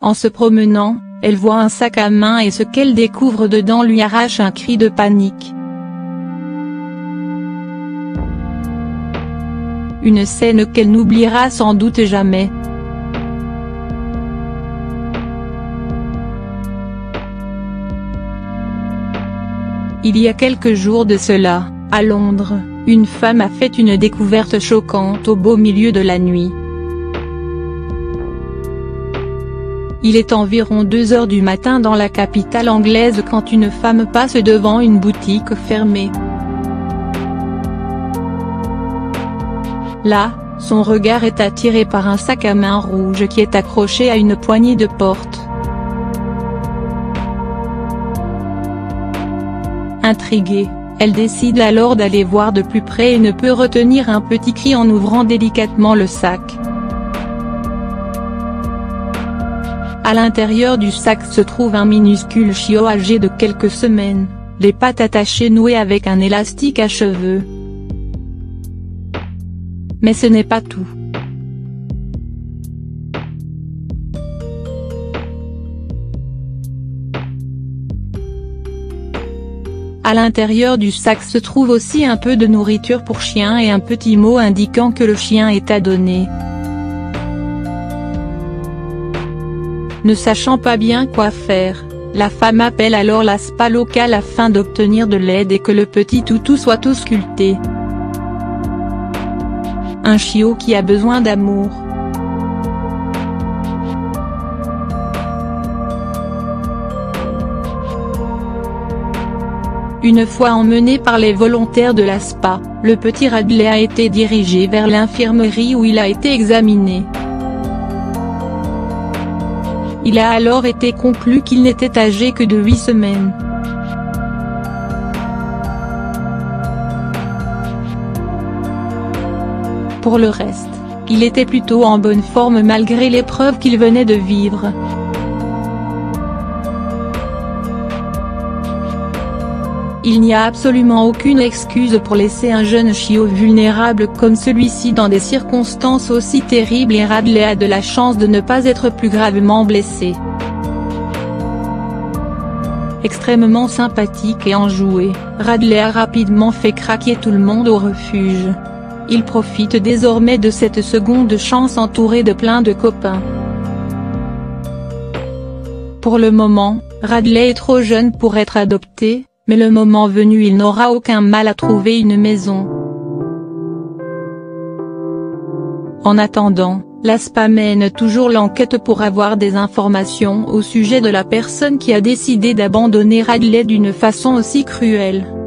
En se promenant, elle voit un sac à main et ce qu'elle découvre dedans lui arrache un cri de panique. Une scène qu'elle n'oubliera sans doute jamais. Il y a quelques jours de cela, à Londres, une femme a fait une découverte choquante au beau milieu de la nuit. Il est environ 2 heures du matin dans la capitale anglaise quand une femme passe devant une boutique fermée. Là, son regard est attiré par un sac à main rouge qui est accroché à une poignée de porte. Intriguée, elle décide alors d'aller voir de plus près et ne peut retenir un petit cri en ouvrant délicatement le sac. À l'intérieur du sac se trouve un minuscule chiot âgé de quelques semaines, les pattes attachées nouées avec un élastique à cheveux. Mais ce n'est pas tout. À l'intérieur du sac se trouve aussi un peu de nourriture pour chien et un petit mot indiquant que le chien est à donner. Ne sachant pas bien quoi faire, la femme appelle alors la spa locale afin d'obtenir de l'aide et que le petit toutou soit ausculté. Un chiot qui a besoin d'amour. Une fois emmené par les volontaires de la SPA, le petit Radley a été dirigé vers l'infirmerie où il a été examiné. Il a alors été conclu qu'il n'était âgé que de 8 semaines. Pour le reste, il était plutôt en bonne forme malgré l'épreuve qu'il venait de vivre. Il n'y a absolument aucune excuse pour laisser un jeune chiot vulnérable comme celui-ci dans des circonstances aussi terribles et Radley a de la chance de ne pas être plus gravement blessé. Extrêmement sympathique et enjoué, Radley a rapidement fait craquer tout le monde au refuge. Il profite désormais de cette seconde chance entouré de plein de copains. Pour le moment, Radley est trop jeune pour être adopté, mais le moment venu il n'aura aucun mal à trouver une maison. En attendant, la SPA mène toujours l'enquête pour avoir des informations au sujet de la personne qui a décidé d'abandonner Radley d'une façon aussi cruelle.